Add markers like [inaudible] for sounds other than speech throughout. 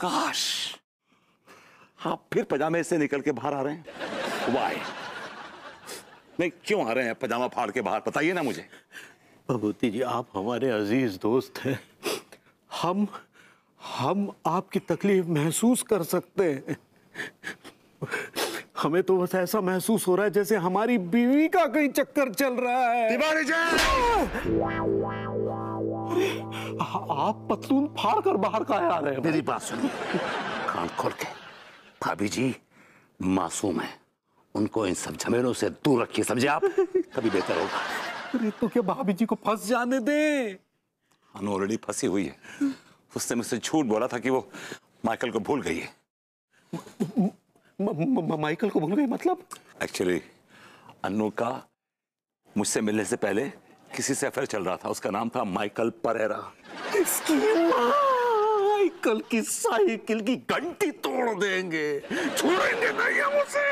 काश। आप फिर पजामे से निकल के बाहर आ रहे हैं। वाई नहीं क्यों आ रहे हैं? पजामा फाड़ के बाहर बताइए ना मुझे। भगवती जी आप हमारे अज़ीज़ दोस्त हैं। हम हम आपकी तकलीफ़ महसूस कर सकते हैं। हमें तो बस ऐसा महसूस हो रहा है जैसे हमारी बीवी का कहीं चक्कर चल रहा है। तिवारी जी! आ- आप पतलून फाड़ कर बाहर का आ रहे हैं मेरी बात सुनिए कान खोल के। भाभी जी मासूम है। उनको इन सब झमेलों से दूर रखिए समझे आप? तभी बेहतर होगा। अरे तो क्या भाभी जी को फंस जाने दे? अनु ऑलरेडी फंसी हुई है। उसने मुझसे झूठ बोला था कि वो माइकल को भूल गई है। माइकल को भूल गई मतलब? एक्चुअली अनु का मुझसे मिलने से पहले किसी से अफेयर चल रहा था उसका नाम था माइकल परेरा इसकी माइकल की साइकिल की घंटी तोड़ देंगे। छोड़ेंगे नहीं हम उसे।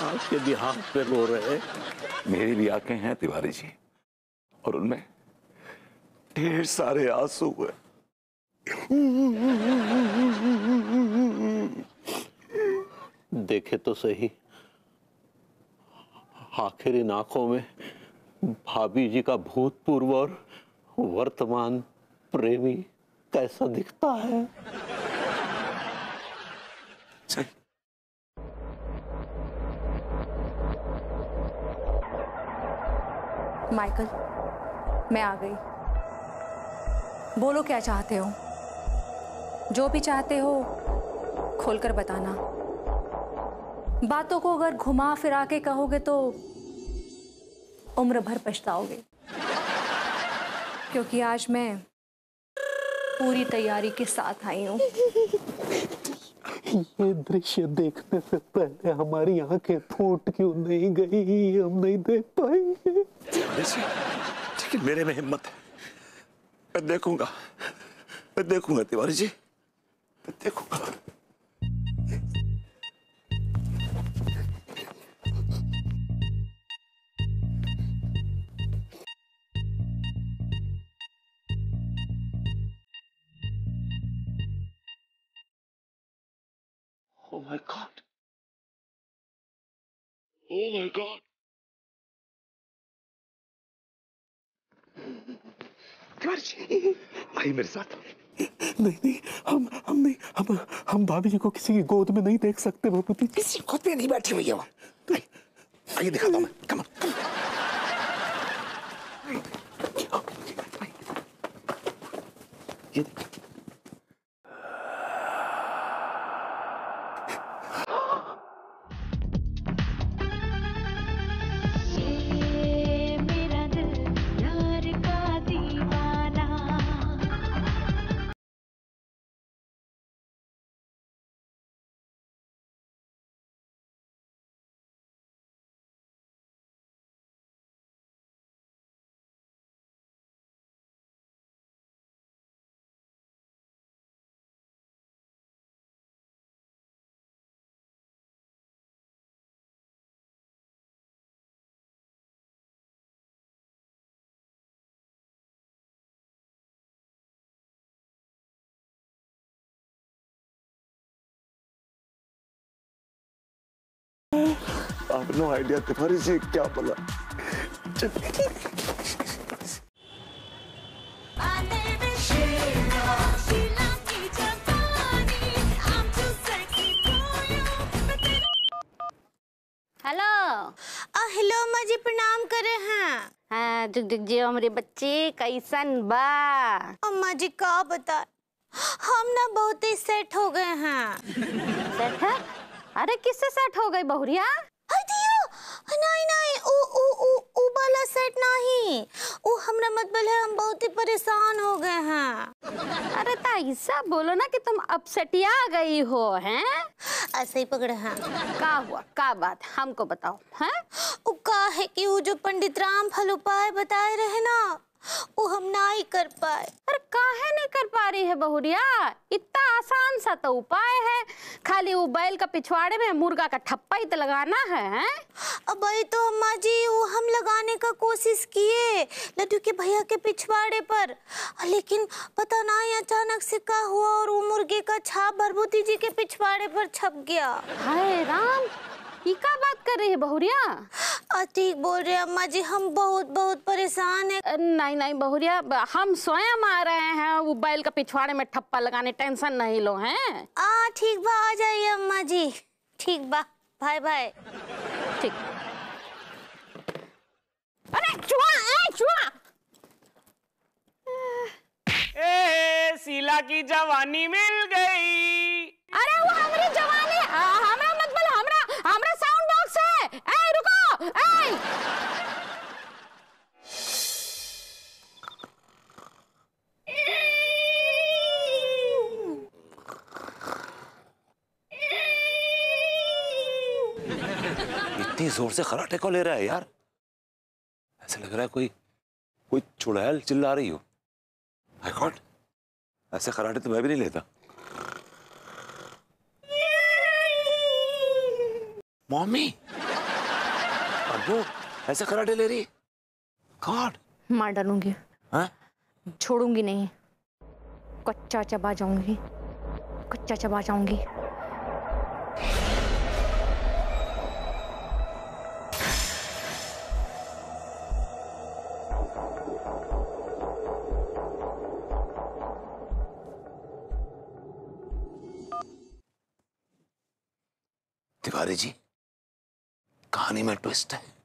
आपके भी हाथ पे रो रहे मेरी भी आँखें हैं तिवारी जी। और उनमें ढेर सारे आँसू है देखे तो सही। आखिर इन आँखों में भाभी जी का भूतपूर्व और वर्तमान प्रेमी कैसा दिखता है? माइकल मैं आ गई। बोलो क्या चाहते हो? जो भी चाहते हो खोलकर बताना। बातों को अगर घुमा फिरा के कहोगे तो उम्र भर पछताओगे। क्योंकि आज मैं पूरी तैयारी के साथ आई हूँ। ये दृश्य देखने से पहले हमारी आँखें फूट क्यों नहीं गई? हम नहीं देख पाएँगे। लेकिन मेरे में हिम्मत है। मैं देखूँगा मैं देखूँगा तिवारी जी मैं देखूँगा Oh my God. Oh my God. Tiwari ji आइए मेरे साथ। नहीं नहीं हम हम नहीं हम हम भाभी जी को किसी की गोद में नहीं देख सकते भूपति किसी गोद में नहीं बैठी हुई है वो। आइए, दिखा दिखाता हूँ मैं। कम ये। Too sexy for you मैं तेरे हेलो हेलो अम्मा जी प्रणाम करे हैं। हाँ जुग जुग जियो हमरे बच्चे कैसन बा? अम्मा जी का बता हम ना बहुत ही सेट हो गए हैं। [laughs] सेट है? अरे किससे सेट हो गई बहुरिया? हाय नहीं नहीं उ उ उ उ वाला सेट नहीं। उ हमरा मतलब है हम बहुत ही परेशान हो गए हैं। अरे बोलो ना कि तुम अपसेटिया गई हो हैं? ऐसे ही पकड़े हैं। का हुआ का बात हमको बताओ हैं? उ का है कि वो जो पंडित राम फल उपाय बताए रहे ना वो हम ना ही कर पाए। अरे काहे नहीं कर पा रही है बहुरिया? इतना आसान सा तो उपाय है। खाली वो बैल का पिछवाड़े में मुर्गा का ठप्पा ही तो लगाना है हैं? अब तो अम्मा जी वो हम लगाने का कोशिश किए लड्डू के भैया के पिछवाड़े पर। लेकिन पता ना ही अचानक से का हुआ और वो मुर्गे का छाप भरभूति जी के पिछवाड़े पर छप गया। हाय राम ये का बात कर रही है बहुरिया? ठीक बोल रहे अम्मा जी हम बहुत बहुत परेशान है। नहीं नहीं बहुरिया हम स्वयं आ रहे हैं वो बैल का पिछवाड़े में ठप्पा लगाने टेंशन नहीं लो हैं? आ ठीक बा आ जाइए अम्मा जी। ठीक बा बाय बाय। ठीक। अरे चुहा ए चुहा ए शीला की जवानी मिल गई। अरे वो हमारी जवानी आ, हमरा मत बोल हमरा हमरा साउंड बॉक्स है ए इतनी ज़ोर से खराटे को ले रहा है यार? ऐसा लग रहा है कोई कोई चुड़ैल चिल्ला रही हो। आई गॉड ऐसे खराटे तो मैं भी नहीं लेता। मम्मी! ऐसे खराटे ले रही गॉड मार डालूँगी। हाँ? छोड़ूँगी नहीं। कच्चा चबा जाऊँगी। कच्चा चबा जाऊँगी। तिवारी जी कहानी में ट्विस्ट है।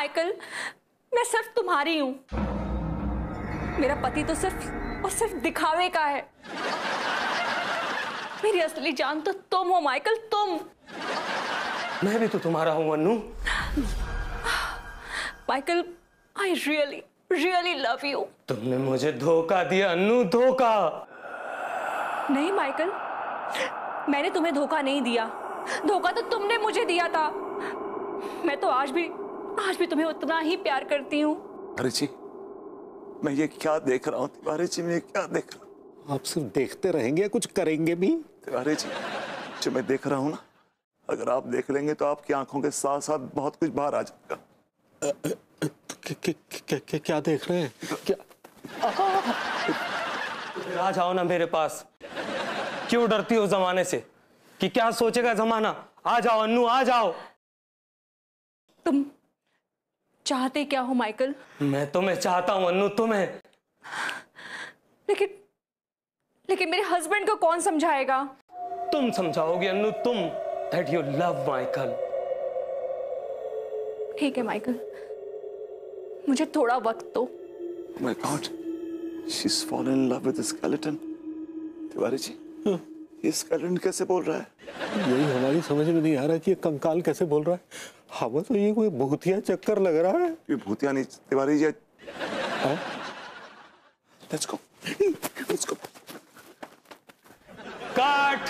माइकल मैं सिर्फ़ तुम्हारी हूँ। मेरा पति तो सिर्फ़ और सिर्फ़ दिखावे का है। मेरी असली जान तो तुम हो माइकल तुम। मैं भी तो तुम्हारा हूँ Anu Michael I really really love you तुमने मुझे धोखा दिया अनु धोखा। नहीं माइकल मैंने तुम्हें धोखा नहीं दिया। धोखा तो तुमने मुझे दिया था। मैं तो आज भी आज भी तुम्हें उतना ही प्यार करती हूँ। अरे जी मैं ये क्या देख रहा हूँ? तिवारी जी मैं ये क्या देख रहा हूँ? आप सिर्फ़ देखते रहेंगे कुछ करेंगे भी? तिवारी जी जो मैं देख रहा हूँ ना अगर आप देख लेंगे तो आपकी आँखों के साथ साथ बहुत कुछ बाहर आ जाएगा। क्या देख रहे हैं? क्या? आ जाओ ना मेरे पास। क्यों डरती हो जमाने से? कि क्या सोचेगा जमाना? आ जाओ अन्नू आ जाओ। तुम चाहते क्या हो माइकल? मैं तुम्हें चाहता हूँ अन्नू तुम्हें। लेकिन लेकिन मेरे हस्बैंड को कौन समझाएगा? तुम समझाओगे अन्नू तुम। That you love Michael. ठीक है माइकल। मुझे थोड़ा वक्त दो। My god she is fallen in love with skeleton Tiwari ji. ये स्केलेटन कैसे बोल रहा है? यही हमारी समझ में नहीं आ रहा कि ये कंकाल कैसे बोल रहा है। हमें तो ये कोई भूतिया चक्कर लग रहा है। ये भूतिया नहीं Tiwari ji. Let's go let's go cut.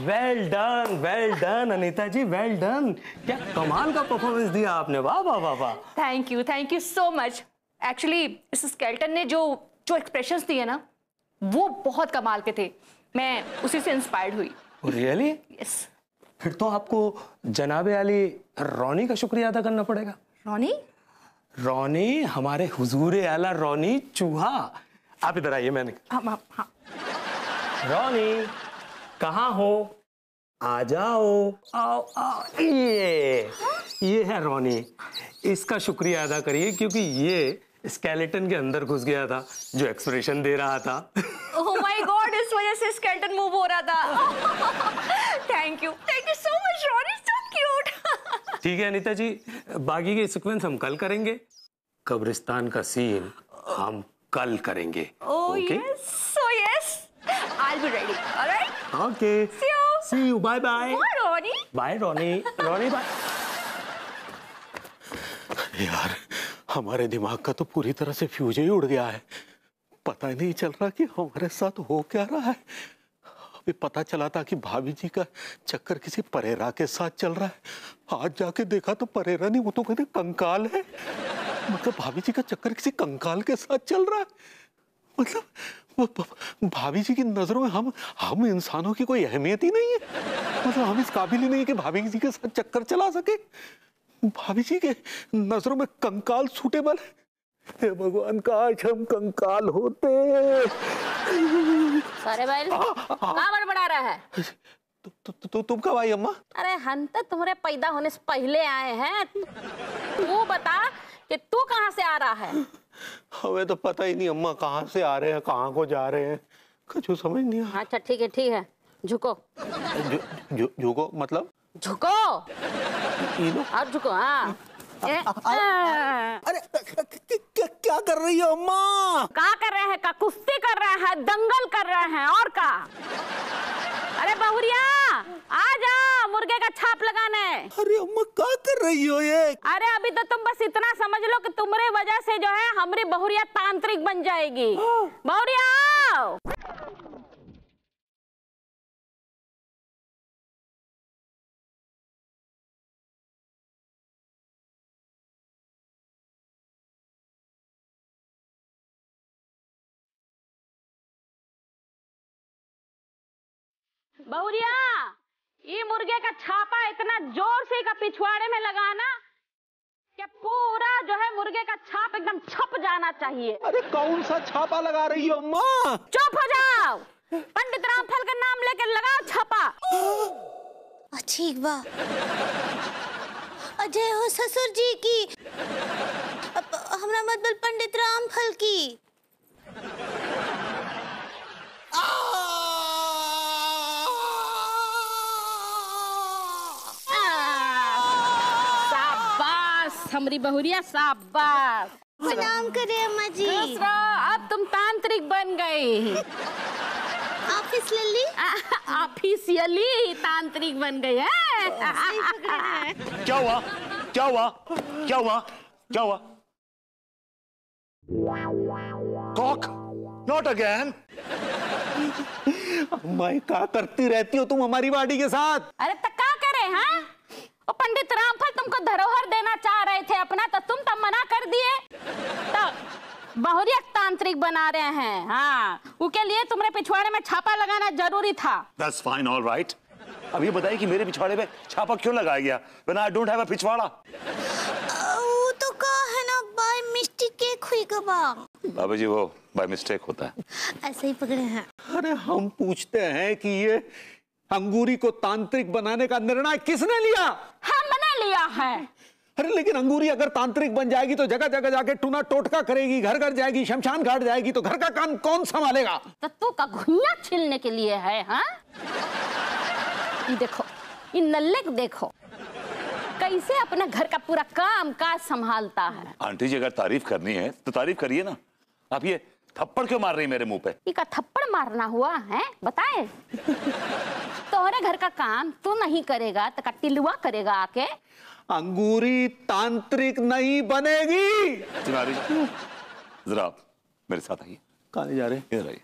Well done well done Anita ji well done क्या कमाल का परफॉर्मेंस दिया आपने। वाह वाह वाह वाह। Thank you thank you so much actually इस स्केल्टन ने जो जो एक्सप्रेशंस दिए ना वो बहुत कमाल के थे। मैं उसी से इंस्पायर्ड हुई। Really yes yes. फिर तो आपको जनाबे अली रोनी का शुक्रिया अदा करना पड़ेगा। रोनी? रोनी हमारे हुजूर आला रोनी चूहा। आप इधर आइए मैंने हाँ हाँ हाँ। रोनी कहाँ हो? आ जाओ। आओ आओ ये ये है रोनी। इसका शुक्रिया अदा करिए क्योंकि ये स्केलेटन के अंदर घुस गया था जो एक्सप्रेशन दे रहा था। ओह माय गॉड इस वजह से स्केल्टन मूव हो रहा था। Thank you thank you so much Ronnie so cute ठीक है अनिता जी बाकी के सीक्वेंस हम कल करेंगे। कब्रिस्तान का सीन हम कल करेंगे। Yes, so yes. I'll be ready. All right. Okay See you. See you bye bye Ronnie. Bye Ronnie Ronnie bye यार हमारे दिमाग का तो पूरी तरह से फ्यूज ही उड़ गया है। पता ही नहीं चल रहा कि हमारे साथ हो क्या रहा है। अभी पता चला था कि भाभी जी का चक्कर किसी परेरा के साथ चल रहा है। आज जाके देखा तो परेरा नहीं, वो तो कहते कंकाल है। मतलब भाभी जी का चक्कर किसी कंकाल के साथ चल रहा है। मतलब भाभी जी की नज़रों में हम हम इंसानों की कोई अहमियत ही नहीं है। मतलब हम इस काबिल ही नहीं कि भाभी जी के साथ चक्कर चला सके। भाभी जी के नज़रों में कंकाल सूटेबल है। हे भगवान काश हम कंकाल होते। सारे बैल कहाँ बड़बड़ा रहा है? तु, तु, तु, तु, तुम कब आई अम्मा? अरे हम तो तुम्हारे पैदा होने से पहले आए हैं। तू बता कि तू कहाँ से आ रहा है? हमें तो पता ही नहीं अम्मा कहाँ से आ रहे हैं कहाँ को जा रहे हैं। कुछ समझ नहीं अच्छा ठीक है ठीक है। झुको। झुको मतलब? झुको और झुको हाँ अरे क्या क्या कर रही हो अम्मा का कर रहे हैं का कुश्ती कर रहे हैं दंगल कर रहे हैं और का अरे बहुरिया आ जा मुर्गे का छाप लगाने। अरे अम्मा क्या कर रही हो ये? अरे अभी तो तुम बस इतना समझ लो कि तुम्हारे वजह से जो है हमारी बहुरिया तांत्रिक बन जाएगी। बहुरिया! बहुरिया ये मुर्गे का छापा इतना ज़ोर से का पिछवाड़े में लगाना कि पूरा जो है मुर्गे का छाप एकदम छप जाना चाहिए। अरे कौन सा छापा लगा रही हो अम्मा चुप हो जाओ। पंडित रामफल का नाम लेकर लगाओ छापा। ठीक बा अजय हो ससुर जी की। हमरा मतलब पंडित रामफल की। शाबाश हमारी बहुरिया शाबाश। प्रणाम करे अम्मा जी। अब तुम तांत्रिक बन गए ऑफ़िस लल्ली ऑफिशियली तांत्रिक बन गई है। क्या हुआ? क्या हुआ? क्या हुआ? क्या हुआ? कॉक नॉट अगेन ये क्या करती रहती हो तुम हमारी बाड़ी के साथ? अरे तो क्या करे हाँ? वो पंडित रामफल तुमको धरोहर देना चाह रहे थे अपना तो तुम तब मना कर दिए। तो बहुरिया तांत्रिक बना रहे हैं हाँ। उसके लिए तुम्हारे पिछवाड़े में छापा लगाना ज़रूरी था। दैट्स फाइन ऑल राइट अब ये बताइए कि मेरे पिछवाड़े पे छापा क्यों लगाया गया? When I don't have a पिछवाड़ा। वो तो का है ना बाय मिस्टेक केक हुई कबा बाबू जी वो बाय मिस्टेक होता है। ऐसे ही पकड़े हैं। अरे हम पूछते हैं कि ये अंगूरी को तांत्रिक बनाने का निर्णय किसने लिया? हमने लिया है। अरे लेकिन अंगूरी अगर तांत्रिक बन जाएगी तो जगह जगह जाके टूना टोटका करेगी घर घर जाएगी शमशान घाट जाएगी तो घर का काम कौन संभालेगा? तो तू का घुइया छीलने के लिए है हाँ? ये देखो ये नल्ले को देखो कैसे अपना घर का पूरा काम काज संभालता है। आंटी जी अगर तारीफ़ करनी है तो तारीफ़ करिए ना। आप ये थप्पड़ क्यों मार रही मेरे मुँह पे? का थप्पड़ मारना हुआ है? बताए। तोहरे घर का काम तू नहीं करेगा तो टिलुआ करेगा आके। अंगूरी तांत्रिक नहीं बनेगी। जरा आप मेरे साथ आइए। कहा जा रहे इधर आइए।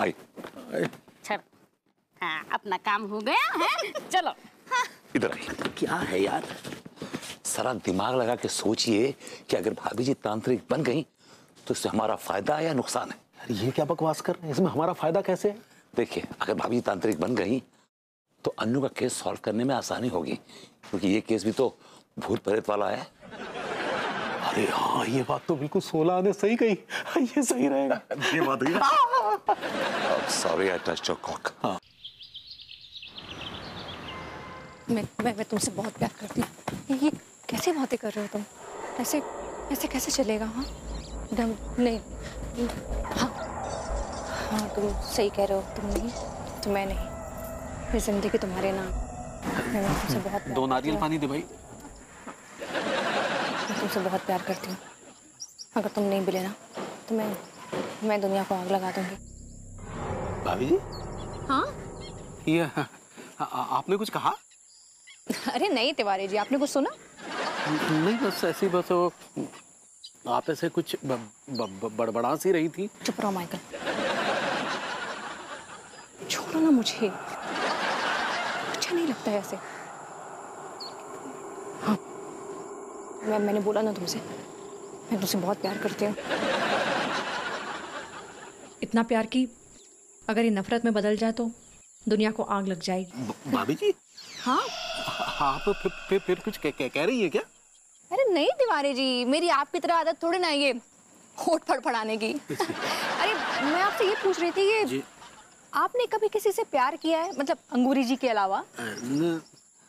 आइए। हाँ अपना काम हो गया है? चलो। हाँ। इधर आइए। क्या है यार? सारा दिमाग लगा के सोचिए कि अगर भाभी जी तांत्रिक बन गई तो इससे हमारा फ़ायदा है या नुकसान है? ये क्या बकवास कर रहे हैं? इसमें हमारा फ़ायदा कैसे है? देखिए अगर भाभी तांत्रिक बन गई तो अन्नू का केस सॉल्व करने में आसानी होगी क्योंकि ये केस भी तो भूत प्रेत वाला है। अरे हाँ ये बात तो बिल्कुल सोलह ने सही कही। ये सही रहेगा। ये बात हुई sorry I touch your cock मैं मैं मैं तुमसे बहुत प्यार करती हूँ। ये कैसे बातें कर रहे हो तुम? ऐसे ऐसे कैसे चलेगा हाँ? नहीं। हाँ। हाँ तुम सही कह रहे हो तुम नहीं तो मैं नहीं। ये ज़िंदगी तुम्हारे नाम मैं मैं तुमसे बहुत दो नारियल पानी दे भाई। मैं तुमसे बहुत प्यार करती हूँ। अगर तुम नहीं मिले ना तो मैं मैं दुनिया को आग लगा दूँगी। भाभी जी? हाँ? ये आ, आ, आपने कुछ कहा? अरे नहीं तिवारी जी आपने कुछ सुना? नहीं बस ऐसी बस वो आप ऐसे कुछ बड़बड़ा सी रही थी। चुप रहो माइकल। छोड़ो ना मुझे। अच्छा नहीं लगता है ऐसे। हाँ। मैं मैंने बोला ना तुमसे मैं तुमसे बहुत प्यार करती हूँ। इतना प्यार की अगर ये नफरत में बदल जाए तो दुनिया को आग लग जाएगी। भाभी जी? हाँ। आप फिर फिर, फिर कुछ कह रही है क्या? अरे नहीं तिवारी जी मेरी आपकी तरह आदत थोड़ी ना है ये होठ फड़फड़ाने की। अरे मैं आपसे ये पूछ रही थी जी। कि आपने कभी किसी से प्यार किया है? मतलब अंगूरी जी के अलावा। न,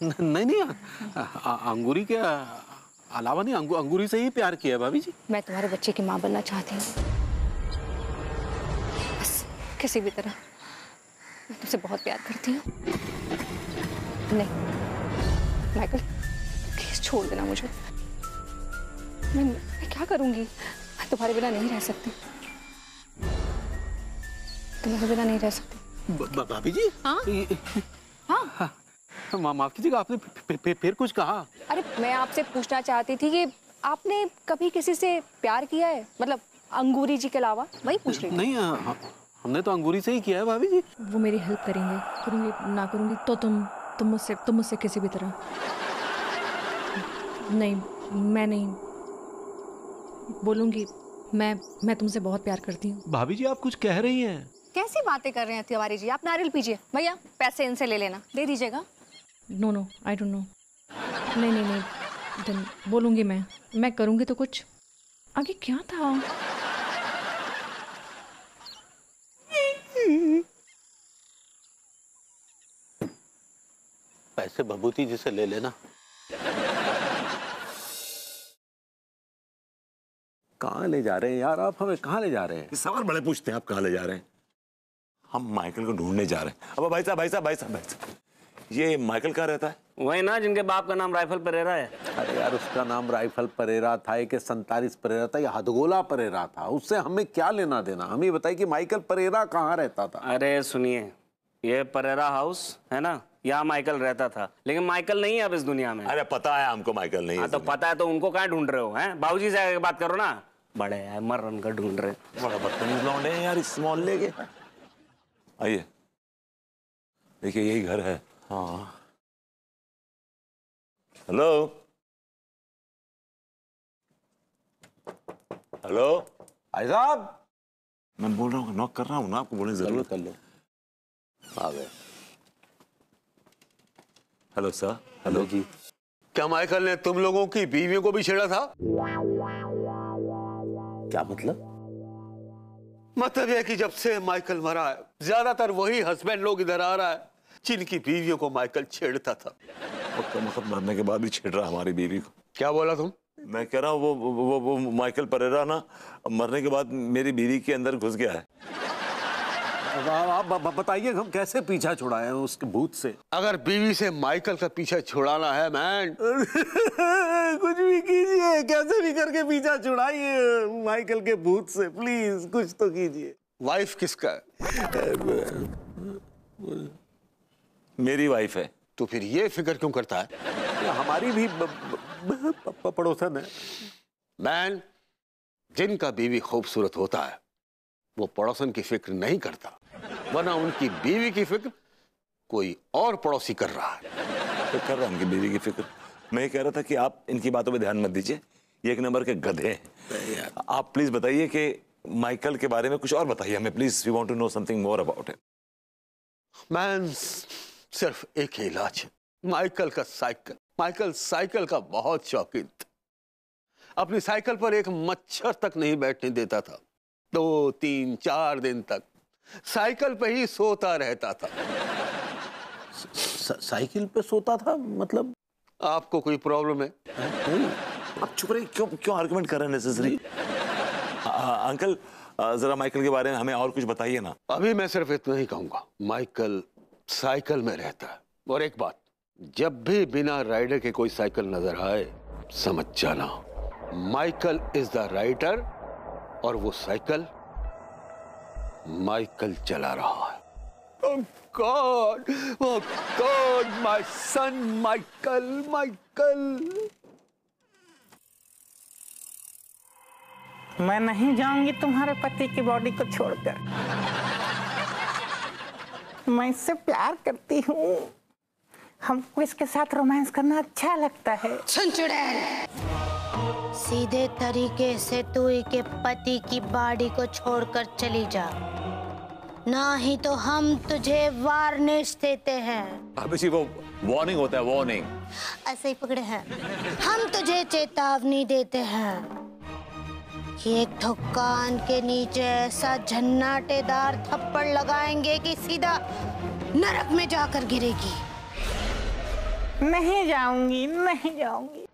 न, नहीं नहीं आ, आ, अंगूरी के अलावा नहीं अंगू, अंगूरी से ही प्यार किया है भाभी जी। मैं तुम्हारे बच्चे की माँ बनना चाहती हूँ। बस किसी भी तरह। मैं तुमसे बहुत प्यार करती हूँ। नहीं माइकल प्लीज़ छोड़ देना मुझे। मैं, मैं क्या करूँगी? मैं तुम्हारे बिना नहीं रह सकती। तुम्हारे बिना नहीं रह सकती। भाभी जी? हाँ? हाँ? मा- माफ़ कीजिएगा आपने फिर, कुछ कहा? अरे मैं आपसे पूछना चाहती थी कि आपने कभी किसी से प्यार किया है? मतलब अंगूरी जी के अलावा? वही पूछ रही नहीं आ, हम- हमने तो अंगूरी से ही किया है भाभी जी। वो मेरी हेल्प करेंगे। करूँगी ना करूँगी तो तुम तुम मुझसे तुम मुझसे किसी भी तरह। नहीं मैं नहीं। बोलूँगी मैं मैं तुमसे बहुत प्यार करती हूँ। भाभी जी आप कुछ कह रही हैं। कैसी बातें कर रहे हैं तिवारी जी? आप नारियल पीजिए। भैया पैसे इनसे ले लेना। दे दीजिएगा। No no I don't know नहीं नहीं नहीं बोलूँगी मैं। मैं करूँगी तो कुछ। आगे क्या था? पैसे भभूति जी से ले लेना। कहाँ ले जा रहे हैं यार? आप हमें कहाँ ले जा रहे हैं? सवाल बड़े पूछते हैं आप कहाँ ले जा रहे हैं? हम माइकल को ढूँढने जा रहे हैं। अब भाई साहब भाई साहब भाई साहब भाई साहब ये माइकल कहाँ रहता है? वही ना जिनके बाप का नाम राइफल परेरा है। अरे यार उसका नाम राइफल परेरा था एक संतालीस परेरा था या हदगोला परेरा था। उससे हमें क्या लेना देना? हमें ये बताइए कि माइकल परेरा कहाँ रहता था। अरे सुनिए ये परेरा हाउस है ना यहाँ माइकल रहता था। लेकिन माइकल नहीं है अब इस दुनिया में। अरे पता है हमको माइकल नहीं है हाँ तो पता है तो उनको कहाँ ढूंढ रहे हो हैं? बाबूजी से बात करो ना। बड़े है मर्रन का ढूंढ रहे बड़ा बदतमीज लौंडे हैं यार इस मोहल्ले के आइए देखिए यही घर है हाँ हेलो हेलो भाई साहब मैं बोल रहा हूँ नॉक कर रहा हूँ ना आपको बोलने ज़रूर कर लो आ गए हेलो सर हेलो जी क्या माइकल ने तुम लोगों की बीवियों को भी छेड़ा था? क्या मतलब? मतलब यह कि जब से माइकल मरा है ज़्यादातर वही हस्बैंड लोग इधर आ रहा है जिनकी बीवियों को माइकल छेड़ता था। पक्का मतलब मरने के बाद भी छेड़ रहा हमारी बीवी को। क्या बोला तुम? मैं कह रहा हूँ वो वो, वो वो माइकल परेरा ना मरने के बाद मेरी बीवी के अंदर घुस गया है। आप बताइए हम कैसे पीछा छुड़ाए हैं उसके भूत से? अगर बीवी से माइकल का पीछा छुड़ाना है मैन [laughs] कुछ भी कीजिए कैसे भी करके पीछा छुड़ाइए माइकल के भूत से प्लीज़ कुछ तो कीजिए। वाइफ किसका है? मेरी वाइफ है। तो फिर ये फ़िक्र क्यों करता है? हमारी भी पड़ोसन है। मैन जिनका बीवी खूबसूरत होता है वो पड़ोसन की फ़िक्र नहीं करता। वरना उनकी बीवी की फ़िक्र कोई और पड़ोसी कर रहा है। तो कर रहा हूँ उनकी बीवी की फ़िक्र। मैं ये कह रहा था कि आप इनकी बातों पे ध्यान मत दीजिए। ये एक नंबर के गधे हैं। आप प्लीज़ बताइए कि माइकल के बारे में कुछ और बताइए हमें please. We want to know something more about him man सिर्फ़ एक ही इलाज है। माइकल का साइकिल। माइकल साइकिल का बहुत शौकीन था। अपनी साइकिल पर एक मच्छर तक नहीं बैठने देता था। दो तीन चार दिन तक। साइकिल पे ही सोता रहता था। साइकिल पे सोता था मतलब? आपको कोई प्रॉब्लम है? आप चुप रहिए क्यों क्यों आर्गुमेंट कर रहे हैं नेसेसरी अंकल जरा माइकल के बारे में हमें और कुछ बताइए ना। अभी मैं सिर्फ़ इतना ही कहूँगा माइकल साइकिल में रहता है। और एक बात जब भी बिना राइडर के कोई साइकिल नज़र आए समझ जाना माइकल इज़ द राइडर और वो साइकिल माइकल चला रहा है Oh God! Oh God! My son, Michael, Michael. मैं नहीं जाऊँगी तुम्हारे पति की बॉडी को छोड़कर मैं इससे प्यार करती हूँ हमको इसके साथ रोमांस करना अच्छा लगता है सुन चुड़ैल सीधे तरीके से तू के पति की बाड़ी को छोड़कर चली जा। ना ही तो हम तुझे वार्निश देते हैं। वो वार्निंग होता है वार्निंग ऐसे ही पकड़े हैं। हम तुझे चेतावनी देते हैं। कि एक ठो कान के नीचे ऐसा झन्नाटेदार थप्पड़ लगाएँगे कि सीधा नरक में जाकर गिरेगी। नहीं जाऊँगी नहीं जाऊँगी।